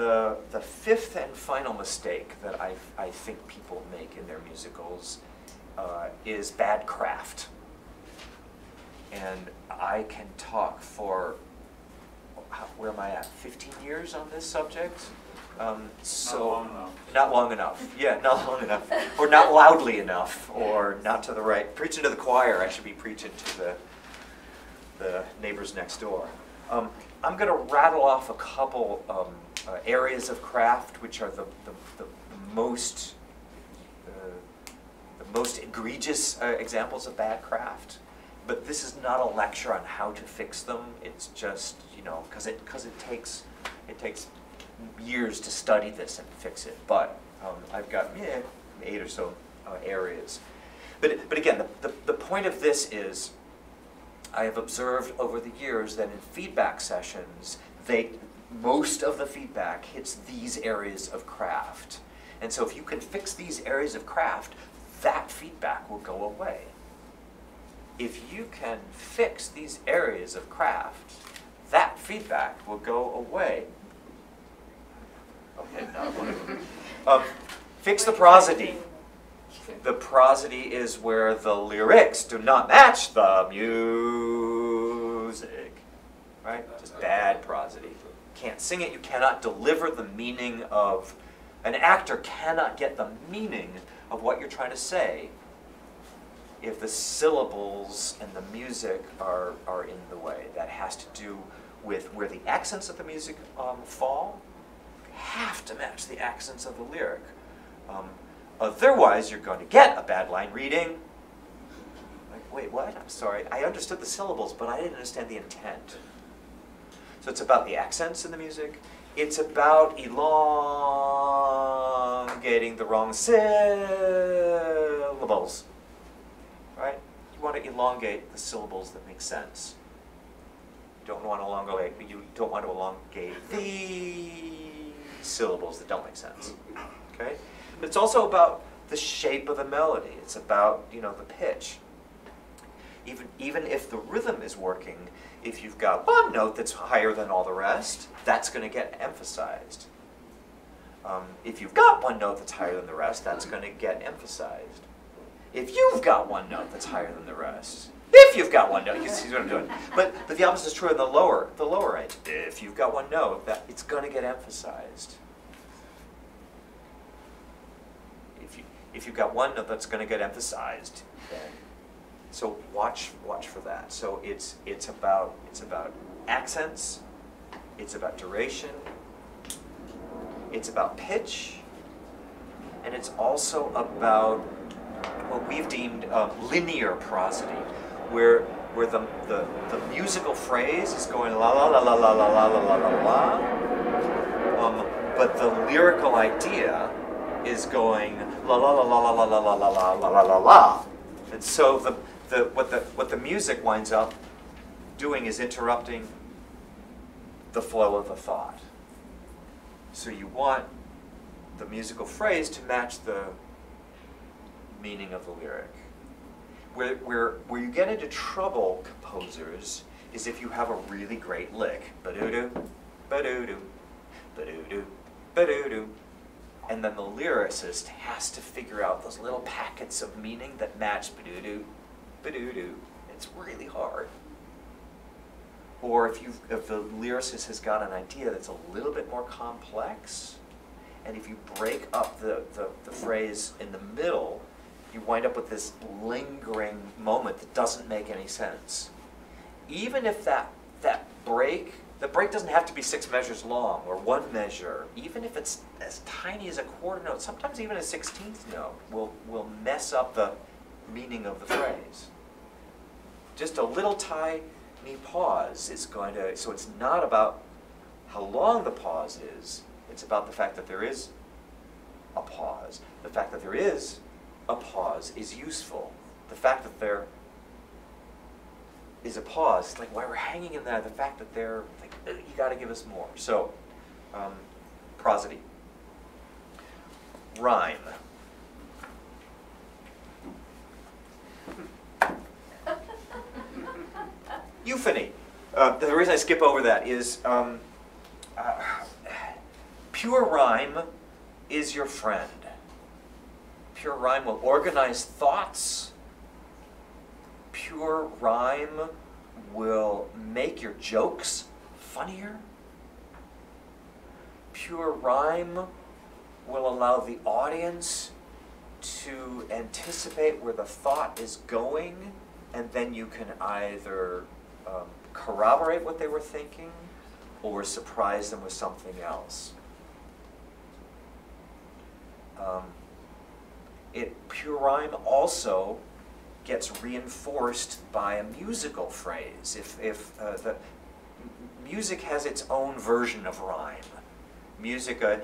the, the fifth and final mistake that I, I think people make in their musicals uh, is bad craft. And I can talk for, where am I at, 15 years on this subject? Um, so long enough. Not long enough. Yeah, not long enough. Or not loudly enough, or not to the right. Preaching to the choir, I should be preaching to the, the neighbors next door. Um, I'm going to rattle off a couple um, uh, areas of craft which are the, the, the most uh, the most egregious uh, examples of bad craft. But this is not a lecture on how to fix them. It's just you know because it because it takes it takes years to study this and fix it. But um, I've got yeah, eight or so uh, areas. But but again, the, the the point of this is. I have observed over the years that in feedback sessions, they, most of the feedback hits these areas of craft. And so if you can fix these areas of craft, that feedback will go away. If you can fix these areas of craft, that feedback will go away. Okay, now um, fix the prosody. The prosody is where the lyrics do not match the music. Right? Just bad prosody. Can't sing it, you cannot deliver the meaning of, an actor cannot get the meaning of what you're trying to say if the syllables and the music are, are in the way. That has to do with where the accents of the music um, fall, have to match the accents of the lyric. Um, Otherwise, you're going to get a bad line reading. Like, wait, what? I'm sorry. I understood the syllables, but I didn't understand the intent. So it's about the accents in the music. It's about elongating the wrong syllables. Right? You want to elongate the syllables that make sense. You don't want to elongate, but you don't want to elongate the syllables that don't make sense. Okay? It's also about the shape of the melody. It's about, you know, the pitch. Even, even if the rhythm is working, if you've got one note that's higher than all the rest, that's going to get emphasized. Um, if you've got one note that's higher than the rest, that's going to get emphasized. If you've got one note that's higher than the rest, if you've got one note, you see what I'm doing. But, but the opposite is true in the lower, the lower range. If you've got one note, that it's going to get emphasized. If, you, if you've got one note that's going to get emphasized, then so watch watch for that. So it's it's about it's about accents, it's about duration, it's about pitch, and it's also about what we've deemed um, linear prosody, where where the, the, the musical phrase is going la la la la la la la la la la la, um, but the lyrical idea is going la la la la la la la la la la la la la. And so the, the, what, the, what the music winds up doing is interrupting the flow of the thought. So you want the musical phrase to match the meaning of the lyric. Where, where, where you get into trouble, composers, is if you have a really great lick. Ba-doo-doo, ba-doo-doo, ba-doo-doo, ba-doo-doo and then the lyricist has to figure out those little packets of meaning that match ba-doo-doo, It's really hard. Or if, you if the lyricist has got an idea that's a little bit more complex, and if you break up the, the, the phrase in the middle, you wind up with this lingering moment that doesn't make any sense. Even if that, that break the break doesn't have to be six measures long or one measure. Even if it's as tiny as a quarter note, sometimes even a sixteenth note will, will mess up the meaning of the phrase. Just a little tiny pause is going to, so it's not about how long the pause is, it's about the fact that there is a pause. The fact that there is a pause is useful. The fact that there is a pause, like why we're hanging in there, the fact that they're you got to give us more. So, um, prosody. Rhyme. Euphony. Uh, the reason I skip over that is um, uh, Pure rhyme is your friend. Pure rhyme will organize thoughts. Pure rhyme will make your jokes funnier. Pure rhyme will allow the audience to anticipate where the thought is going, and then you can either um, corroborate what they were thinking or surprise them with something else. Um, it pure rhyme also gets reinforced by a musical phrase. If, if uh, the music has its own version of rhyme, music uh,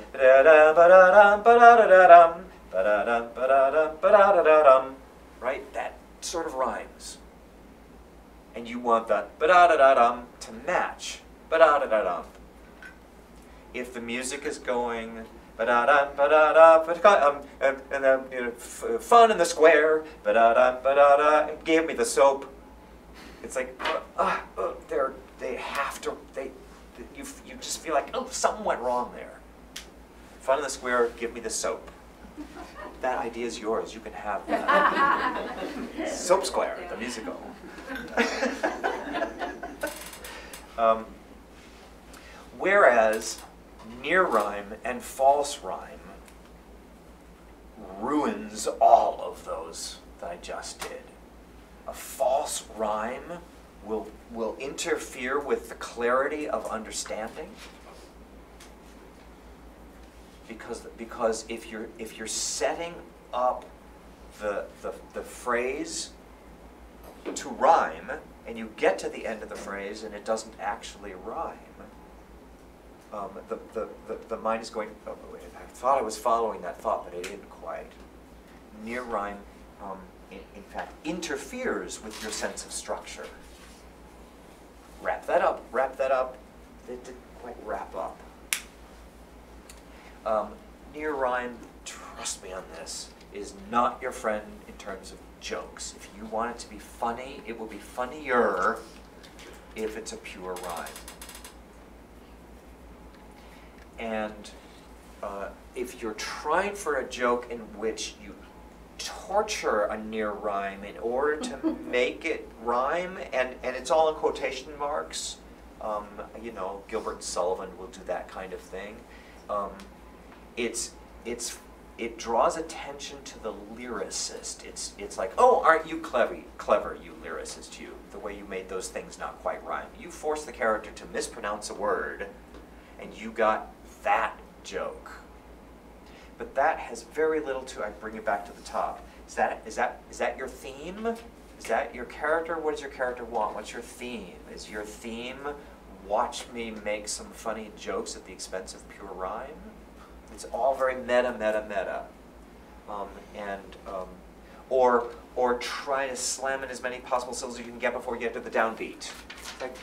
right? That sort of rhymes. And you want the ba-da-da-da-dum to match ba-da-da-da-dum. If the music is going ba-da-da, ba-da-da, ba-da, um, and, and then you know, fun in the square, ba-da-da, ba-da-da, give me the soap. It's like, uh, uh, uh, they're, they have to, they, you, you just feel like, oh, something went wrong there. Fun in the square, give me the soap. That idea is yours. You can have that. Soap Square, the musical. um, whereas near rhyme and false rhyme ruins all of those that I just did. A false rhyme will, will interfere with the clarity of understanding because because if you're if you're setting up the the, the phrase to rhyme and you get to the end of the phrase and it doesn't actually rhyme. Um, the, the, the, the mind is going oh, wait, I thought I was following that thought but I didn't quite. Near rhyme um, in, in fact interferes with your sense of structure. Wrap that up wrap that up. It didn't quite wrap up. Um, near rhyme, trust me on this, is not your friend in terms of jokes. If you want it to be funny, it will be funnier if it's a pure rhyme. And uh, if you're trying for a joke in which you torture a near rhyme in order to make it rhyme, and, and it's all in quotation marks, um, you know, Gilbert and Sullivan will do that kind of thing. Um, it's it's it draws attention to the lyricist. It's it's like, oh, aren't you clever, clever, you lyricist, you? The way you made those things not quite rhyme. You forced the character to mispronounce a word, and you got that joke. But that has very little to. I bring it back to the top. Is that is that is that your theme? Is that your character? What does your character want? What's your theme? Is your theme watch me make some funny jokes at the expense of pure rhyme? It's all very meta, meta, meta. Um, and, um, or, or try to slam in as many possible syllables as you can get before you get to the downbeat. Like,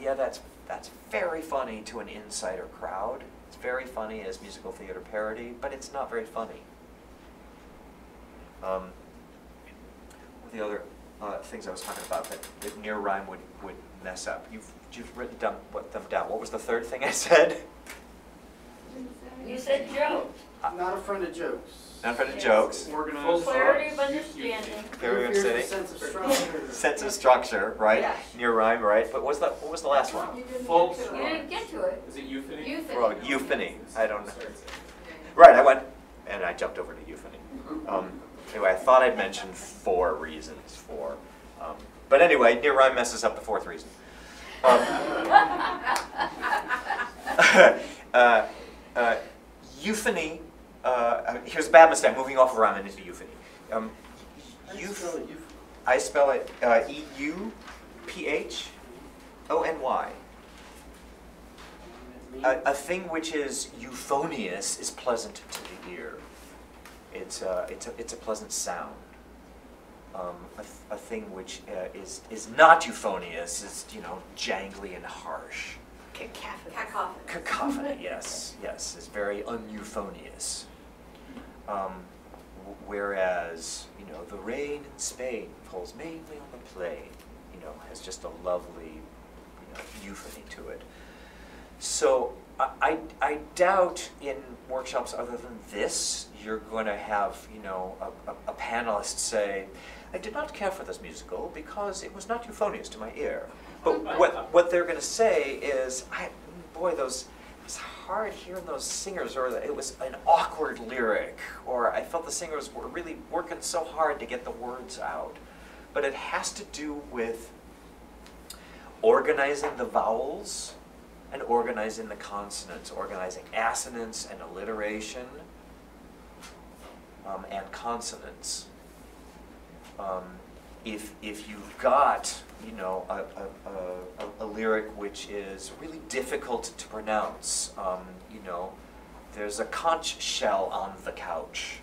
yeah, that's, that's very funny to an insider crowd. It's very funny as musical theater parody, but it's not very funny. Um, the other uh, things I was talking about that, that near rhyme would, would mess up? You've, you've written down, what, them down. What was the third thing I said? You said joke. Not a friend of jokes. Not for the Yes. jokes. Organized. Clarity of understanding. Here we Here's go, the City. sense of structure. Sense of structure, right? Yeah. Near rhyme, right? But what's the, what was the last one? False You didn't get to it. Is it euphony? Euphony. Well, euphony. I don't know. Right, I went, and I jumped over to euphony. Um, anyway, I thought I'd mentioned four reasons for, um, but anyway, near rhyme messes up the fourth reason. Um, uh, uh, euphony. Uh, uh, here's a bad mistake. Moving off of rhyme and into euphony. Um, How euph- spell it? Euph- I spell it uh, E U P H O N Y. A, a thing which is euphonious is pleasant to the ear. It's a, it's a, it's a pleasant sound. Um, a, th- a thing which uh, is, is not euphonious is, you know, jangly and harsh. Cacophony. Cacophony, yes, yes, It's very uneuphonious. Um, whereas, you know, the rain in Spain falls mainly on the plain, you know, has just a lovely, you know, euphony to it. So, I, I I doubt in workshops other than this, you're going to have, you know, a, a, a panelist say, I did not care for this musical because it was not euphonious to my ear. But what, what they're going to say is, I, boy, those, it was hard hearing those singers, or it was an awkward lyric, or I felt the singers were really working so hard to get the words out. But it has to do with organizing the vowels and organizing the consonants, organizing assonance and alliteration um, and consonants. Um, if, if you've got, you know, a, a, a, a lyric which is really difficult to pronounce, um, you know, there's a conch shell on the couch,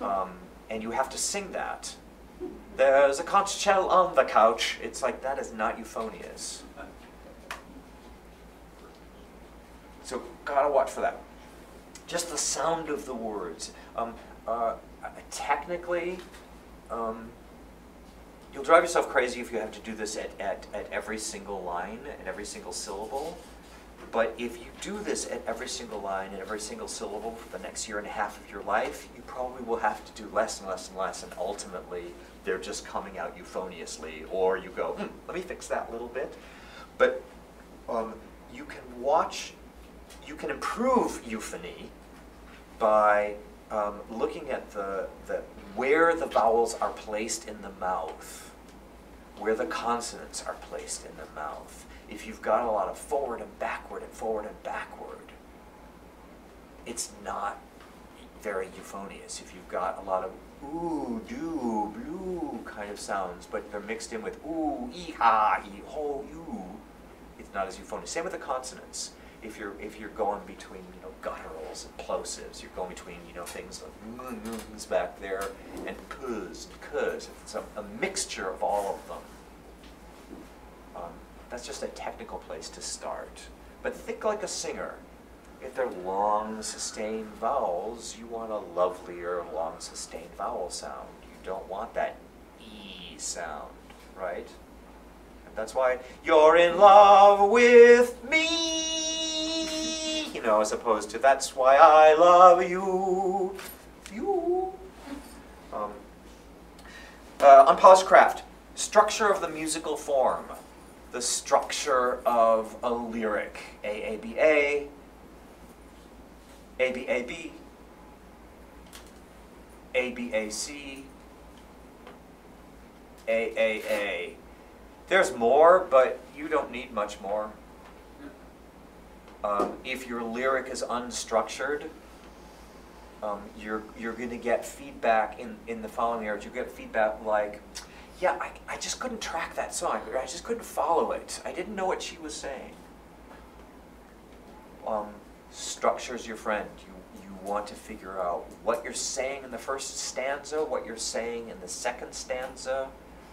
um, and you have to sing that. There's a conch shell on the couch. It's like that is not euphonious. So gotta watch for that. Just the sound of the words. Um, uh, technically, um, you'll drive yourself crazy if you have to do this at, at, at every single line, and every single syllable. But if you do this at every single line and every single syllable for the next year and a half of your life, you probably will have to do less and less and less, and ultimately they're just coming out euphoniously. Or you go, hmm, let me fix that little bit. But um, you can watch, you can improve euphony by um, looking at the, the where the vowels are placed in the mouth, where the consonants are placed in the mouth. If you've got a lot of forward and backward and forward and backward, it's not very euphonious. If you've got a lot of ooh, do, blue kind of sounds, but they're mixed in with ooh, ee, ha, ee, ho, you, it's not as euphonious. Same with the consonants. If you're if you're going between you know gutturals and plosives, you're going between you know things like mm back there and p's and k's. It's a, a mixture of all of them. Um, that's just a technical place to start. But think like a singer. If they're long sustained vowels, you want a lovelier long sustained vowel sound. You don't want that E sound, right? And that's why you're in love with me, you know, as opposed to that's why I love you, you. Um, uh, unpolished craft, structure of the musical form, the structure of a lyric, AABA, ABAB, ABAC, AAA. There's more, but you don't need much more. Um, if your lyric is unstructured, um, you're, you're going to get feedback in, in the following areas. You get feedback like, yeah, I, I just couldn't track that song. I just couldn't follow it. I didn't know what she was saying. Um, structure's your friend. You, you want to figure out what you're saying in the first stanza, what you're saying in the second stanza,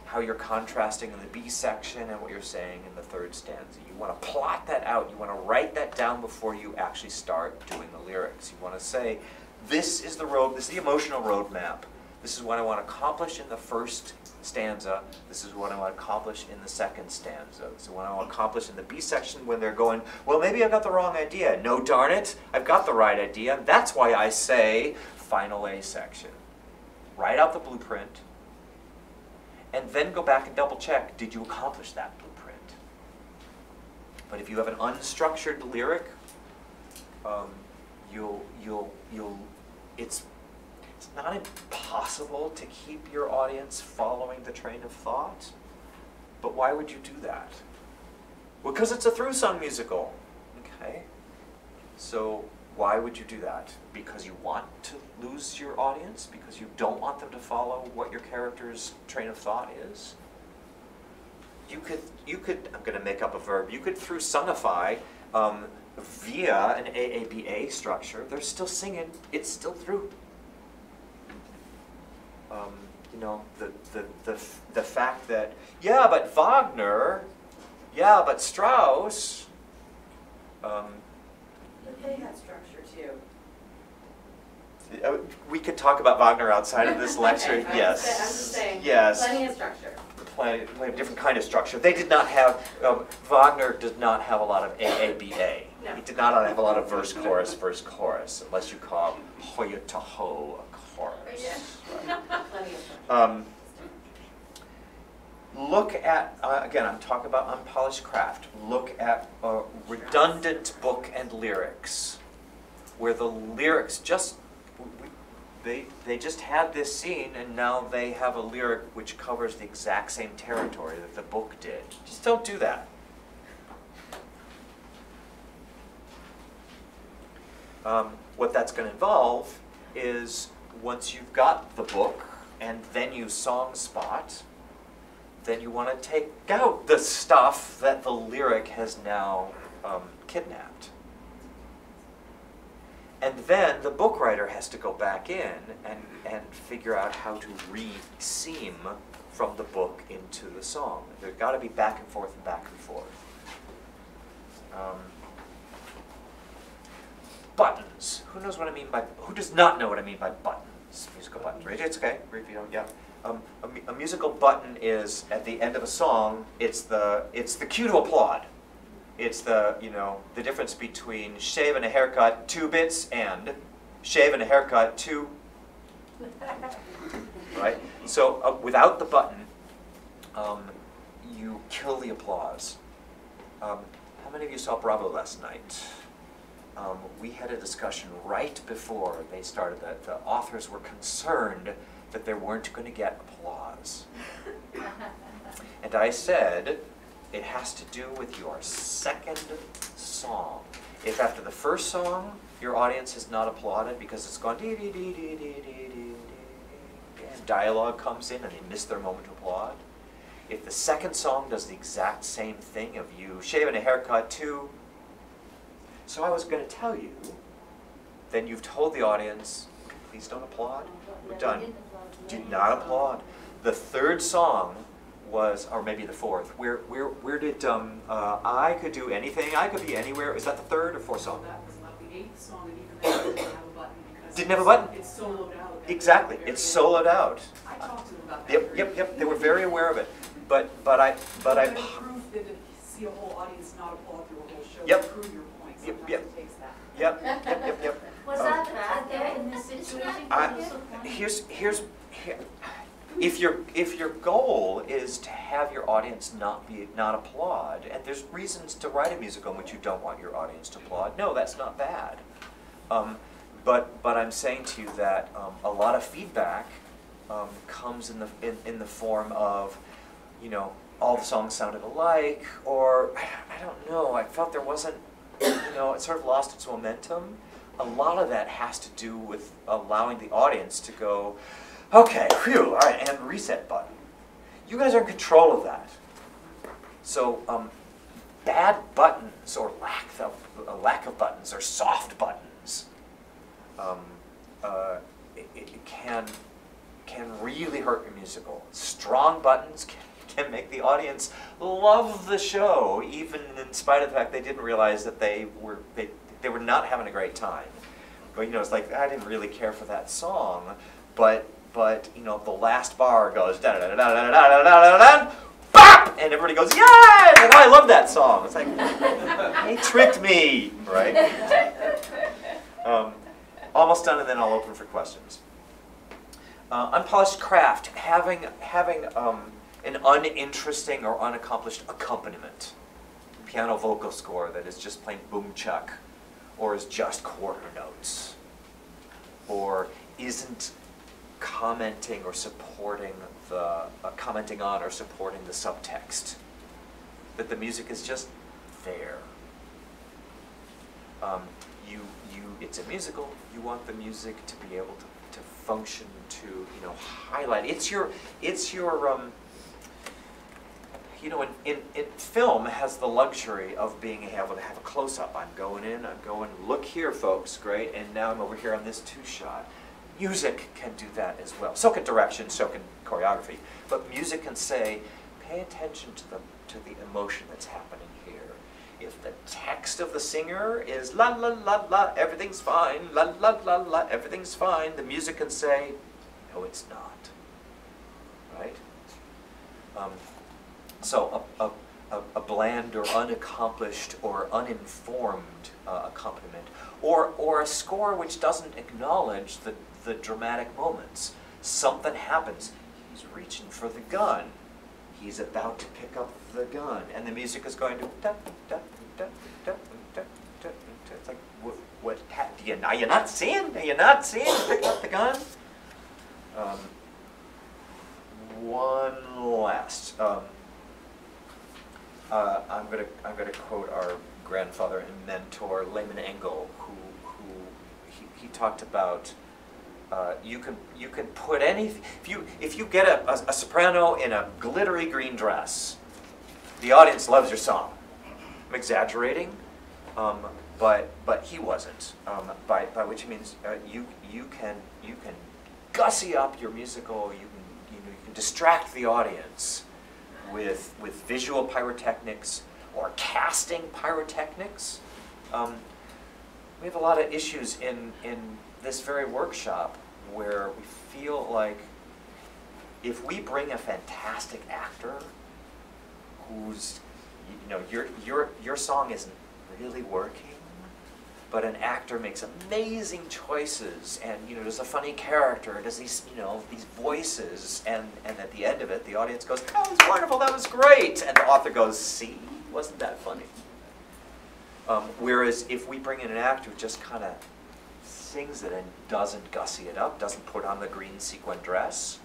how you're contrasting in the B section, and what you're saying in the third stanza. You want to plot that out. You want to down before you actually start doing the lyrics. You want to say, this is the road, this is the emotional roadmap. This is what I want to accomplish in the first stanza. This is what I want to accomplish in the second stanza. Is what I want to accomplish in the B section when they're going, well, maybe I've got the wrong idea. No, darn it, I've got the right idea. That's why I say final A section. Write out the blueprint, and then go back and double check, did you accomplish that blueprint? But if you have an unstructured lyric, um, you'll, you'll, you'll, it's it's not impossible to keep your audience following the train of thought, but why would you do that? Well because it's a through song musical, okay? So why would you do that? Because you want to lose your audience? Because you don't want them to follow what your character's train of thought is? You could, you could, I'm going to make up a verb, you could through sonify um, via an AABA structure, they're still singing, it's still through um, you know, the, the, the, the fact that, yeah, but Wagner, yeah, but Strauss. Um, But they had structure too. uh, we could talk about Wagner outside of this lecture, Okay, yes. just- I'm just saying. Yes. Plenty of structure. Plenty of different kind of structure. They did not have, um, Wagner did not have a lot of AABA. No. He did not have a lot of verse, chorus, verse, chorus, unless you call Hojotoho a chorus. right? Plenty of time. Um, look at, uh, again, I'm talking about unpolished craft. Look at uh, redundant book and lyrics, where the lyrics just, they, they just had this scene and now they have a lyric which covers the exact same territory that the book did. Just don't do that. Um, what that's going to involve is once you've got the book and then you song spot, then you want to take out the stuff that the lyric has now um, kidnapped. And then the book writer has to go back in and, and figure out how to re-seam from the book into the song. There's got to be back and forth and back and forth. Um, buttons. Who knows what I mean by, who does not know what I mean by buttons? Musical buttons, right? It's okay, if you don't, yeah. Um, a, a musical button is, at the end of a song, it's the, it's the cue to applaud. It's the, you know, the difference between shave and a haircut, two bits, and shave and a haircut, two, right? So uh, without the button, um, you kill the applause. Um, how many of you saw Bravo last night? Um, we had a discussion right before they started that the authors were concerned that they weren't going to get applause. And I said, it has to do with your second song. If after the first song, your audience has not applauded because it's gone dee dee dee dee dee dee dee, and dialogue comes in and they miss their moment to applaud. If the second song does the exact same thing of you shaving a haircut too, so I was going to tell you, then you've told the audience, please don't applaud. We're done. Do not applaud. The third song was, or maybe the fourth. Where where where did um uh, I could do anything? I could be anywhere. Is that the third or fourth So song? that was about the eighth song, and even that didn't have a button. Didn't have a button? It's soloed out. Exactly. It's soloed out. I talked to them about that. Yep yep yep. They were very aware of it. But but I but I. But proof that to see a whole audience not applaud through a whole show. Yep. to Prove your point, Yep, yep. it takes that. Yep yep yep yep. Was Um, that bad though in this situation? I- Could you supply- Here's here's here, if your if your goal is to have your audience not be not applaud, and there's reasons to write a musical in which you don't want your audience to applaud. No, that's not bad. Um, but but I'm saying to you that um, a lot of feedback um, comes in the in, in the form of, you know, all the songs sounded alike, or I don't know. I felt there wasn't, you know, it sort of lost its momentum. A lot of that has to do with allowing the audience to go, okay, phew, all right, and reset button. You guys are in control of that. So, um, bad buttons or lack of a lack of buttons or soft buttons, um, uh, it, it can can really hurt your musical. Strong buttons can, can make the audience love the show, even in spite of the fact they didn't realize that they were they, they were not having a great time. But you know, it's like I didn't really care for that song, but but you know, the last bar goes da da da da da da da da da bop, and everybody goes, yay! Like, oh, I love that song. It's like, they tricked me, right? Um, almost done, and then I'll open for questions. Uh, unpolished craft, having having um, an uninteresting or unaccomplished accompaniment, piano vocal score that is just plain boom chuck, or is just quarter notes, or isn't commenting or supporting the uh, commenting on or supporting the subtext. That the music is just there. Um, you you it's a musical. You want the music to be able to, to function to you know highlight. It's your it's your um, you know, in, in, in film has the luxury of being able to have a close up. I'm going in, I'm going, look here, folks, great, and now I'm over here on this two shot. Music can do that as well. So can direction, so can choreography. But music can say, pay attention to the, to the emotion that's happening here. If the text of the singer is la la la la, everything's fine, la la la la, everything's fine, the music can say, no, it's not. Right? Um, so a, a, a, bland or unaccomplished or uninformed uh, accompaniment, or, or a score which doesn't acknowledge the, the dramatic moments. Something happens. He's reaching for the gun. He's about to pick up the gun, and the music is going to. It's like, what? what ha- do you, are you not seeing? Are you not seeing? Pick up the gun. Um, one last. Um, uh, I'm gonna I'm gonna quote our grandfather and mentor Lehman Engel, who who he, he talked about. Uh, you can you can put any if you if you get a, a, a soprano in a glittery green dress, the audience loves your song. I'm exaggerating, um, but but he wasn't. Um, by by which means uh, you you can you can gussy up your musical. You can you know you can distract the audience with with visual pyrotechnics or casting pyrotechnics. Um, we have a lot of issues in in this very workshop where we feel like if we bring a fantastic actor who's you know your your your song isn't really working but an actor makes amazing choices and you know there's a funny character does these you know these voices and and at the end of it the audience goes that was wonderful that was great and the author goes see wasn't that funny? Um, whereas if we bring in an actor who just kind of sings it and doesn't gussy it up doesn't put on the green sequin dress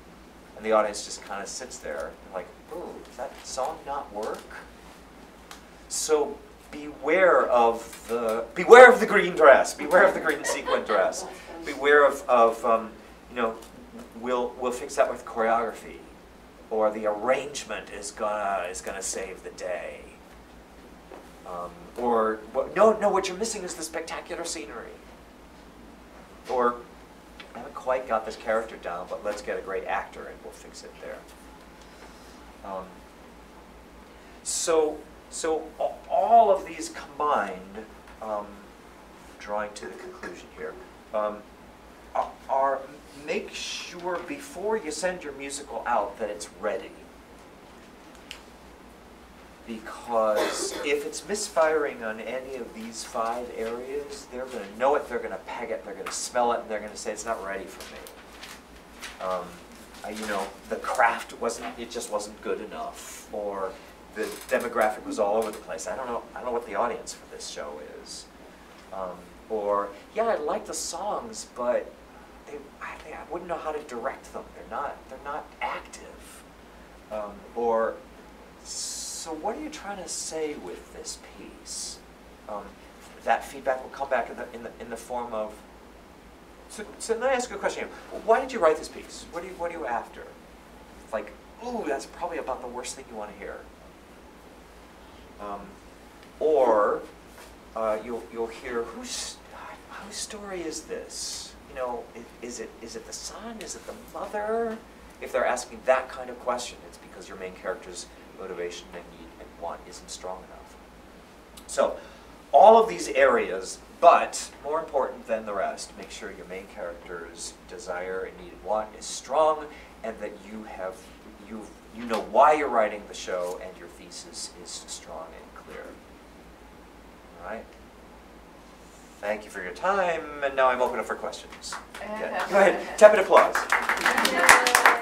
and the audience just kind of sits there like oh does that song not work so beware of the beware of the green dress. Beware of the green sequin dress. Beware of, of um, you know, we'll we'll fix that with choreography, or the arrangement is gonna is gonna save the day. Um, or no no what you're missing is the spectacular scenery. Or I haven't quite got this character down, but let's get a great actor and we'll fix it there. Um, so, so all of these combined, um, drawing to the conclusion here, um, are make sure before you send your musical out that it's ready. Because if it's misfiring on any of these five areas, they're going to know it, they're going to peg it, they're going to smell it, and they're going to say it's not ready for me. Um, uh, you know, the craft wasn't, it just wasn't good enough, or the demographic was all over the place. I don't know, I don't know what the audience for this show is. Um, or, yeah, I like the songs, but they, I, they, I wouldn't know how to direct them. They're not, they're not active. Um, or, so what are you trying to say with this piece? Um, that feedback will come back in the, in the, in the form of, so, so let me ask you a question. Why did you write this piece? What are you, what are you after? Like, ooh, that's probably about the worst thing you want to hear. Um, or uh, you'll, you'll hear, whose, whose story is this? You know, is it, is it the son? Is it the mother? If they're asking that kind of question, it's because your main character's motivation and need and want isn't strong enough. So, all of these areas, but more important than the rest, make sure your main character's desire and need and want is strong, and that you have you you know why you're writing the show, and your thesis is strong and clear. All right. Thank you for your time, and now I'm open up for questions. Yeah. Go ahead, tepid applause.